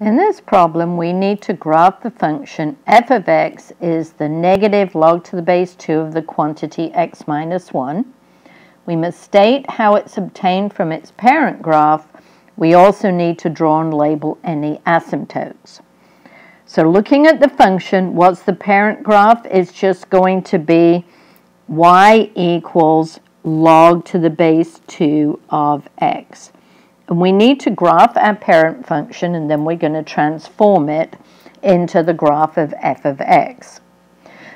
In this problem, we need to graph the function f of x is the negative log to the base 2 of the quantity x minus 1. We must state how it's obtained from its parent graph. We also need to draw and label any asymptotes. So looking at the function, what's the parent graph? It's just going to be y equals log to the base 2 of x. And we need to graph our parent function and then we're going to transform it into the graph of f of x.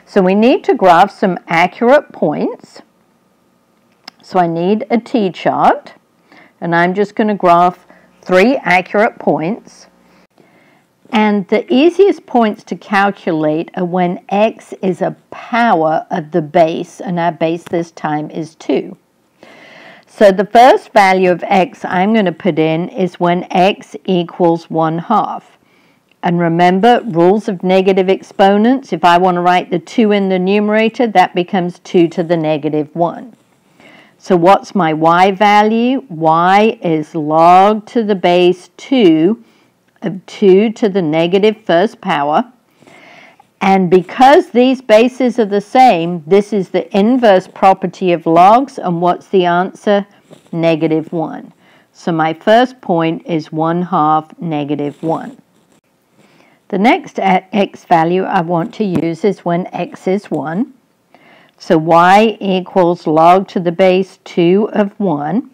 So we need to graph some accurate points. So I need a t-chart and I'm just going to graph three accurate points. And the easiest points to calculate are when x is a power of the base, and our base this time is 2. So the first value of x I'm going to put in is when x equals 1 half. And remember, rules of negative exponents, if I want to write the 2 in the numerator, that becomes 2 to the negative 1. So what's my y value? y is log to the base 2 of 2 to the negative first power. And because these bases are the same, this is the inverse property of logs. And what's the answer? Negative 1. So my first point is 1 half negative 1. The next x value I want to use is when x is 1. So y equals log to the base 2 of 1.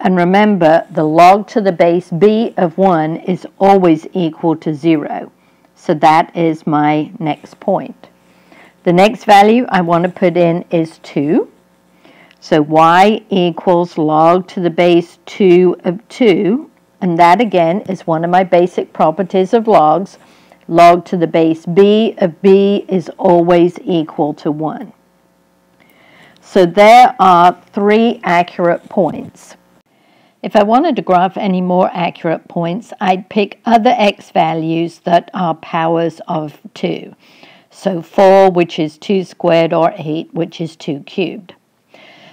And remember, the log to the base b of 1 is always equal to 0. So that is my next point. The next value I want to put in is 2. So y equals log to the base 2 of 2. And that again is one of my basic properties of logs. Log to the base b of b is always equal to 1. So there are three accurate points. If I wanted to graph any more accurate points, I'd pick other x values that are powers of 2. So 4, which is 2 squared, or 8, which is 2 cubed.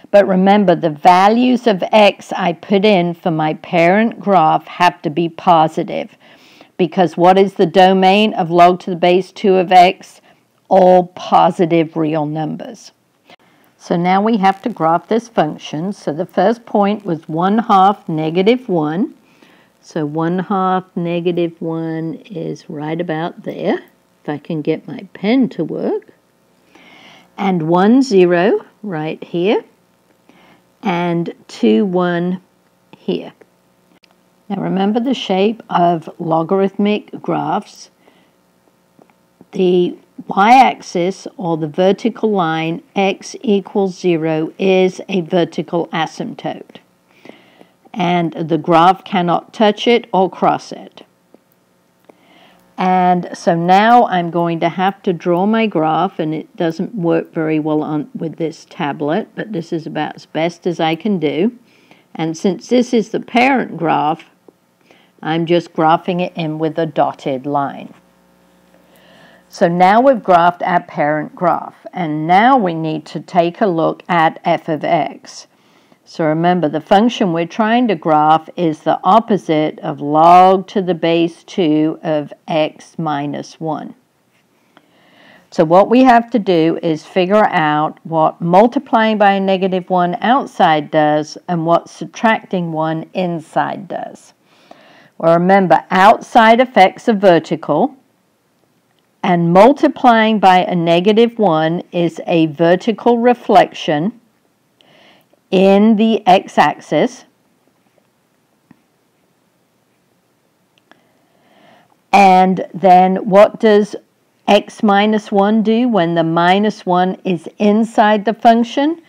But remember, the values of x I put in for my parent graph have to be positive. Because what is the domain of log to the base 2 of x? All positive real numbers. So now we have to graph this function. So the first point was 1 half negative 1. So 1 half negative 1 is right about there, if I can get my pen to work. And 1, 0 right here. And 2, 1 here. Now remember the shape of logarithmic graphs. The y-axis or the vertical line x equals 0 is a vertical asymptote and the graph cannot touch it or cross it. And so now I'm going to have to draw my graph and it doesn't work very well on with this tablet but this is about as best as I can do. And since this is the parent graph I'm just graphing it in with a dotted line. So now we've graphed our parent graph, and now we need to take a look at f of x. So remember, the function we're trying to graph is the opposite of log to the base 2 of x minus 1. So what we have to do is figure out what multiplying by a negative 1 outside does and what subtracting 1 inside does. Well, remember, outside effects are vertical, and multiplying by a negative 1 is a vertical reflection in the x-axis. And then what does x minus 1 do when the minus 1 is inside the function?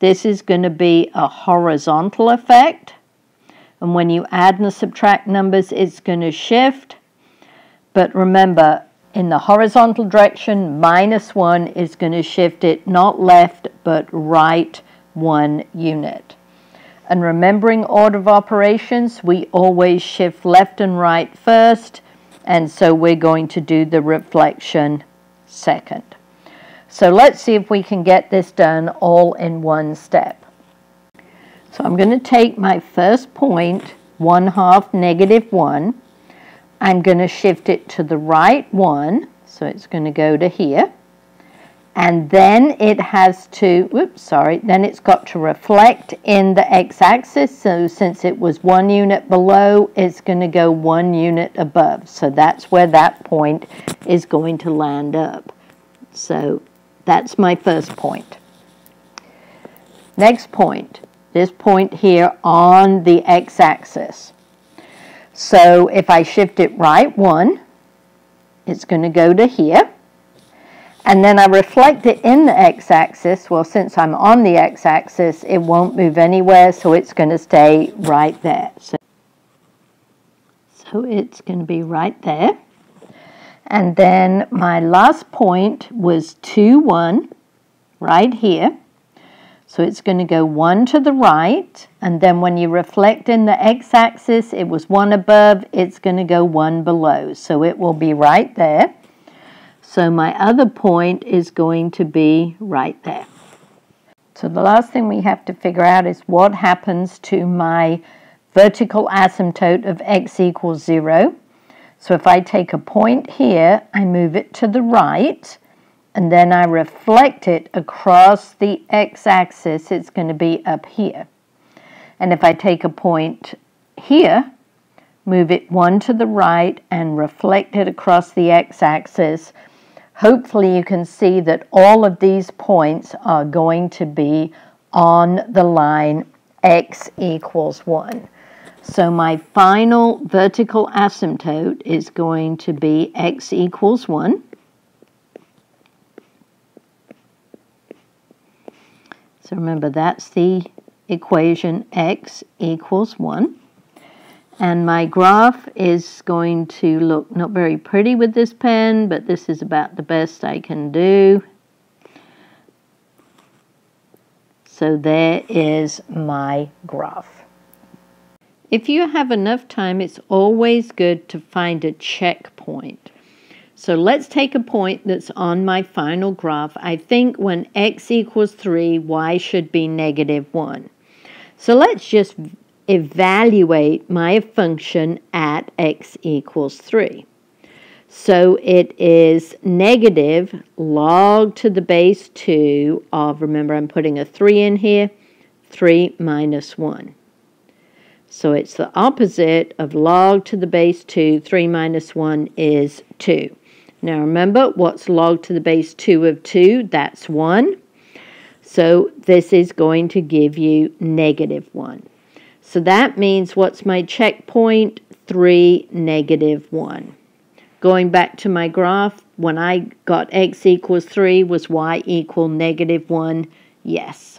This is going to be a horizontal effect. And when you add and subtract numbers, it's going to shift. But remember, in the horizontal direction, minus 1 is going to shift it not left but right one unit. And remembering order of operations, we always shift left and right first, and so we're going to do the reflection second. So let's see if we can get this done all in one step. So I'm going to take my first point, 1 half negative 1, I'm going to shift it to the right one. So it's going to go to here. And then it has to, whoops, sorry, then it's got to reflect in the x-axis. So since it was one unit below, it's going to go one unit above. So that's where that point is going to land up. So that's my first point. Next point, this point here on the x-axis. So if I shift it right one, it's going to go to here. And then I reflect it in the x-axis. Well, since I'm on the x-axis, it won't move anywhere, so it's going to stay right there. So, so it's going to be right there. And then my last point was 2, 1, right here. So it's going to go 1 to the right, and then when you reflect in the x-axis, it was 1 above, it's going to go 1 below. So it will be right there. So my other point is going to be right there. So the last thing we have to figure out is what happens to my vertical asymptote of x equals 0. So if I take a point here, I move it to the right, and then I reflect it across the x-axis, it's going to be up here. And if I take a point here, move it one to the right and reflect it across the x-axis, hopefully you can see that all of these points are going to be on the line x equals 1. So my final vertical asymptote is going to be x equals 1. So remember, that's the equation x equals 1. And my graph is going to look not very pretty with this pen, but this is about the best I can do. So there is my graph. If you have enough time, it's always good to find a checkpoint. So let's take a point that's on my final graph. I think when x equals 3, y should be negative 1. So let's just evaluate my function at x equals 3. So it is negative log to the base 2 of, remember I'm putting a 3 in here, 3 minus 1. So it's the opposite of log to the base 2. 3 minus 1 is 2. Now remember, what's log to the base 2 of 2? That's 1. So this is going to give you negative 1. So that means what's my checkpoint? 3, negative 1. Going back to my graph, when I got x equals 3, was y equal negative 1? Yes.